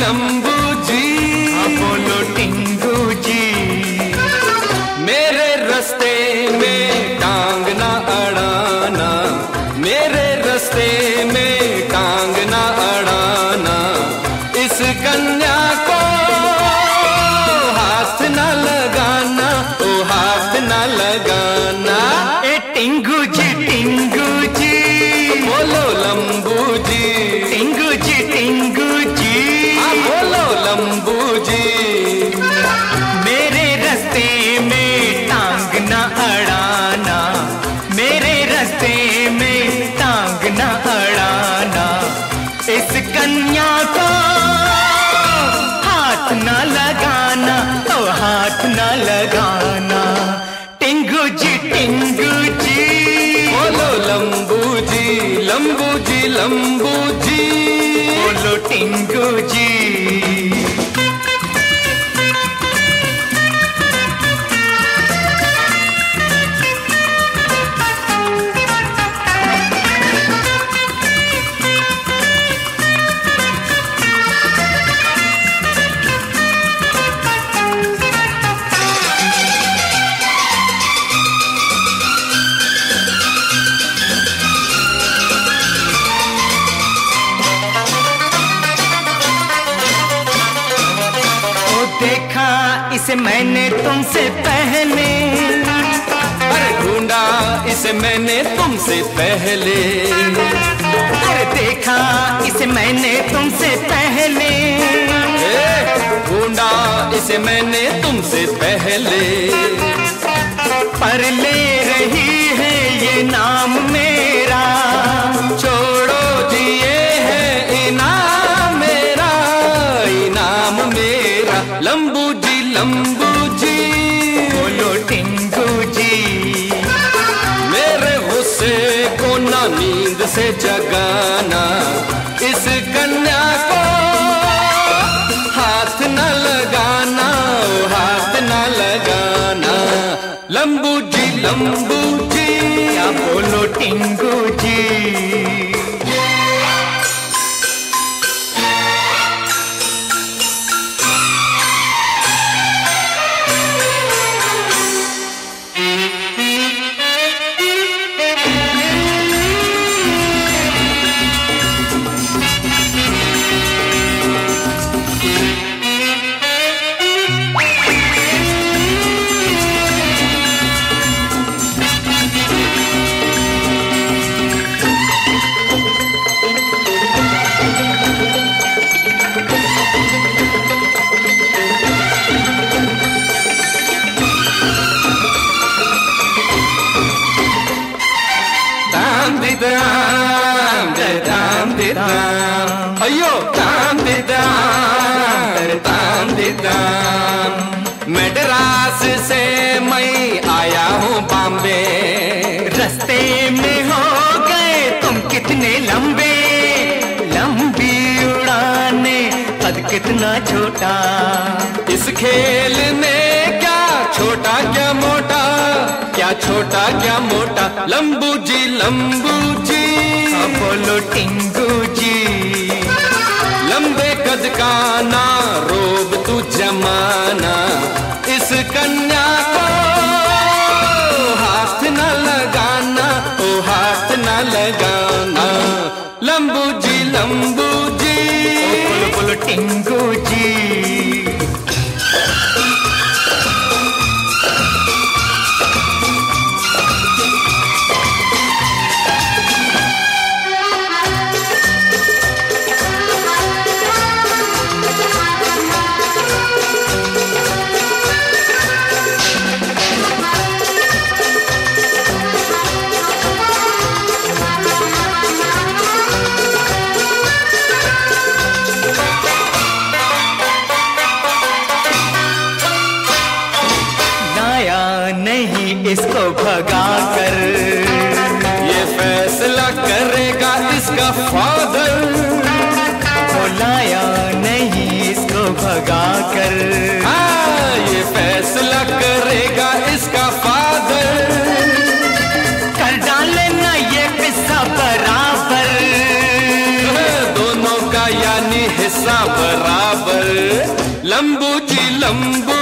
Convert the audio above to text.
लंबू कन्या को हाथ ना लगाना ओ हाथ ना लगाना। टिंगू जी टिंगू जी। बोलो लंबू जी लंबू जी लंबू जी। बोलो टिंगू जी। मैंने तुमसे पहले अरे ढूंढा इसे मैंने तुमसे पहले। अरे देखा इसे मैंने तुमसे पहले। ढूंढा इसे मैंने तुमसे पहले। पर ले रही है ये नाम मेरा। छोड़ो जी ये है इनाम मेरा इनाम मेरा। लंबू जी लंबू जी बोलो टिंगू जी मेरे गुस्से को ना नींद से जगाना, इस कन्या को हाथ न लगाना हाथ न लगाना। लंबू जी लंबू जी क्या बोलो टिंगू जी ताम दिदाम ताम दिदाम अयो दिदाम ताम दिदाम मद्रास से मैं आया हूँ बॉम्बे रस्ते में हो गए तुम कितने लंबे लंबी उड़ाने कद कितना छोटा इस खेल में क्या छोटा क्या मोटा क्या छोटा, क्या मोटा? लंबू जी लंबू जी बोलो टिंगू जी लंबे कद का ना, रोब तू जमाना। इस कन्या को हाथ न लगाना, ओ हाथ न लगाना। लंबू जी लंबू जी बोलो बोलो टिंगू जी इसका फादर लाया नहीं, इसको भगा कर हाँ ये फैसला करेगा इसका फादर। कर डाले ना ये किस्सा बराबर। दोनों का यानी हिस्सा बराबर। लंबू जी, लंबू